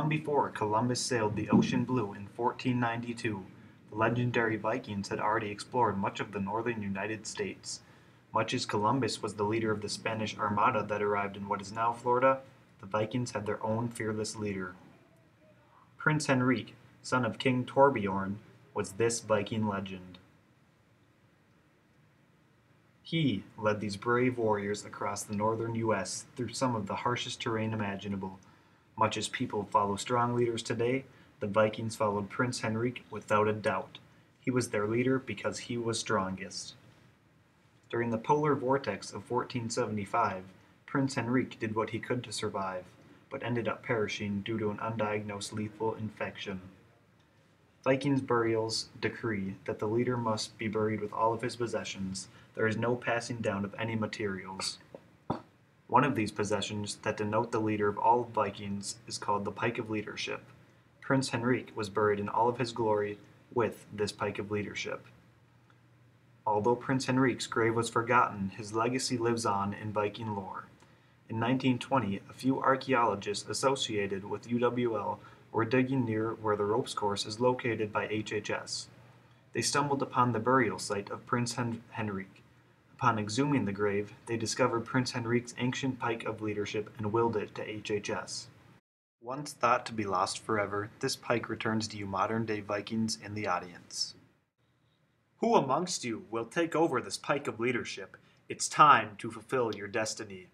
Long before Columbus sailed the ocean blue in 1492, the legendary Vikings had already explored much of the northern United States. Much as Columbus was the leader of the Spanish Armada that arrived in what is now Florida, the Vikings had their own fearless leader. Prince Henrik, son of King Torbjorn, was this Viking legend. He led these brave warriors across the northern U.S. through some of the harshest terrain imaginable. Much as people follow strong leaders today, the Vikings followed Prince Henrik without a doubt. He was their leader because he was strongest. During the polar vortex of 1475, Prince Henrik did what he could to survive, but ended up perishing due to an undiagnosed lethal infection. Vikings burials decree that the leader must be buried with all of his possessions. There is no passing down of any materials. One of these possessions that denote the leader of all Vikings is called the Pike of Leadership. Prince Henrik was buried in all of his glory with this Pike of Leadership. Although Prince Henrik's grave was forgotten, his legacy lives on in Viking lore. In 1920, a few archaeologists associated with UWL were digging near where the ropes course is located by HHS. They stumbled upon the burial site of Prince Hen- Henrik. Upon exhuming the grave, they discovered Prince Henrik's ancient pike of leadership and willed it to HHS. Once thought to be lost forever, this pike returns to you modern day Vikings in the audience. Who amongst you will take over this pike of leadership? It's time to fulfill your destiny.